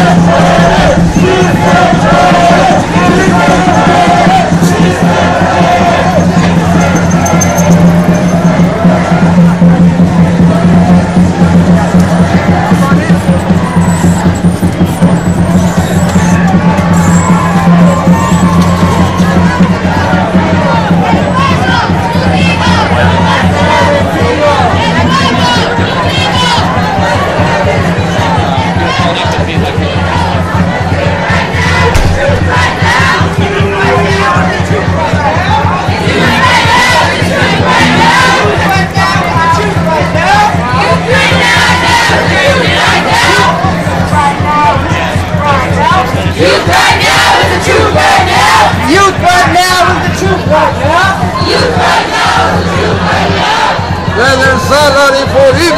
Yeah. Youth right now! Youth right now! Venezuela for you!